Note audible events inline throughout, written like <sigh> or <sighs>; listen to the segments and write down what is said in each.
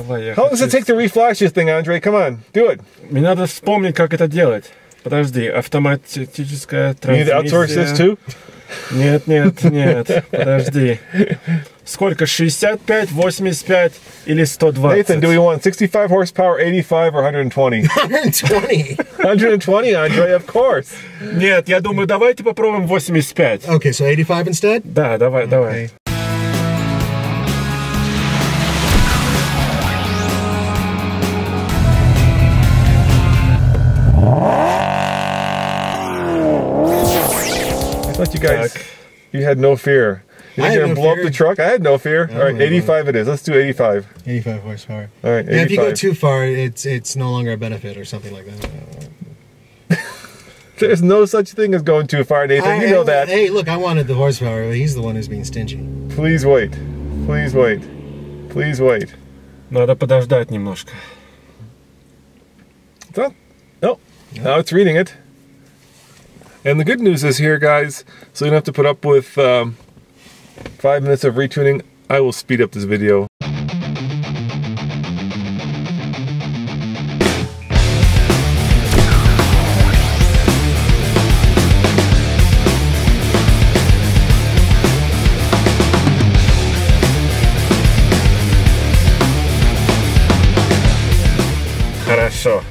Давай, я How long does хочу- it take to reflash this thing, Andre? Come on, do it. Мне надо вспомнить, как это делать. Подожди, автоматическая You need to outsource this трансмиссия. too? Нет, нет, <laughs> нет, подожди. Сколько? 65, 85 или 120? Nathan, do we want 65 horsepower, 85, or 120? 120. 120, Andre, of course. Нет, я думаю, давайте попробуем 85. Okay, so 85 instead? Да, давай, давай. Okay. I thought you guys, Так. you had no fear. You I think had you're gonna no blow fear. up the truck? I had no fear. All right, no, no. 85 it is. Let's do 85. 85 horsepower. All right, 85. Yeah, if you go too far, it's it's no longer a benefit or something like that. <laughs> There's no such thing as going too far, Nathan. I- you know I- that. Hey, look, I wanted the horsepower. He's the one who's being stingy. Please wait. Please wait. Please wait. Надо подождать немножко. It's not. No. Now it's reading it. And the good news is here, guys, so you don't have to put up with um, five minutes of retuning. I will speed up this video.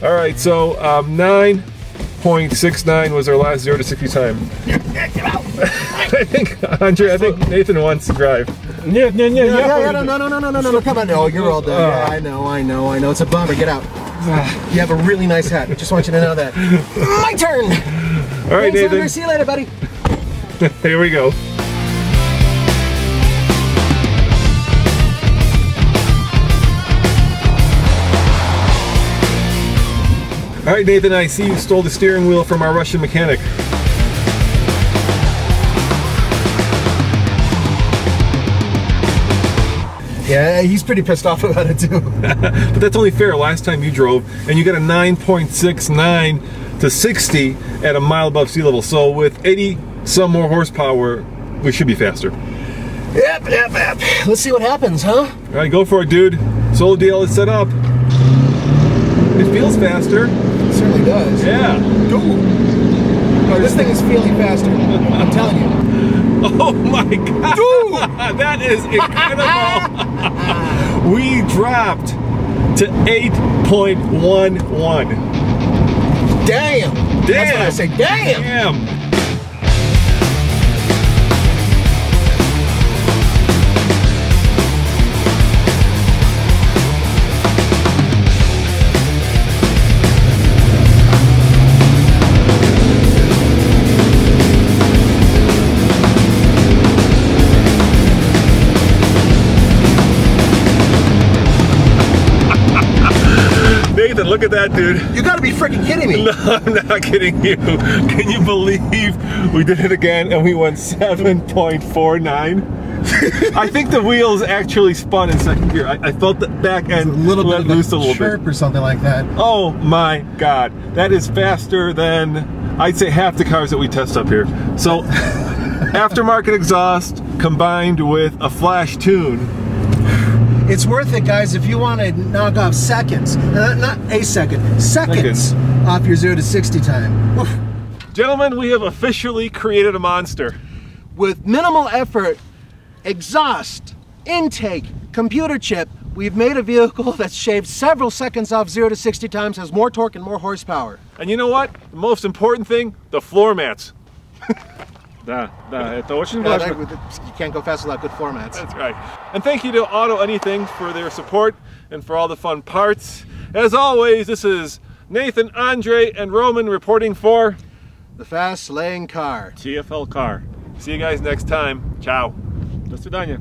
All right, so um, nine, 0.69 was our last 0 to 60 time. <laughs> I think Andre, I think Nathan wants to drive. Yeah, yeah, yeah, yeah. yeah, yeah, no, no, no, no, no, no, no, no. Come on, no, you're all done. Uh, yeah, I know, I know, I know. It's a bummer. Get out. <sighs> you have a really nice hat. I Just want you to know that. <laughs> My turn. All right, Thanks, Nathan. See you later, buddy. <laughs> Here we go. All right, Nathan, I see you stole the steering wheel from our Russian mechanic. Yeah, he's pretty pissed off <laughs> about it too. <laughs> But that's only fair. Last time you drove, and you got a 9.69 to 60 at a mile above sea level. So with 80 some more horsepower, we should be faster. yep, yep, yep. Let's see what happens, huh? All right, go for it, dude. Solo deal is set up. It feels faster. It certainly does. Yeah. Oh, this thing is feeling faster. I'm telling you. <laughs> Oh my god. <laughs> that is incredible. <laughs> we dropped to 8.11. Damn. That's what I say. Damn. Damn. Nathan, look at that, dude. You gotta be freaking kidding me. <laughs> No, I'm not kidding you. Can you believe we did it again and we went 7.49? <laughs> I think the wheels actually spun in second gear. I, I felt the back end A little let bit loose a little chirp bit. or something like that. Oh my god. That is faster than I'd say half the cars that we test up here. So <laughs> aftermarket exhaust combined with a flash tune. It's worth it, guys, if you want to knock off seconds. Uh, not a second, seconds, Seconds. off your 0 to 60 time. Oof. Gentlemen, we have officially created a monster. With minimal effort, exhaust, intake, computer chip, we've made a vehicle that's shaved several seconds off 0 to 60 times, has more torque and more horsepower. And you know what? The most important thing, the floor mats. <laughs> Да, да, это очень Yeah, важно. that- you can't go fast without good formats. That's right. And thank you to Auto Anything for their support and for all the fun parts. As always, this is Nathan, Andre, and Roman reporting for The fast laying car. TFL Car. See you guys next time. Ciao. До свидания.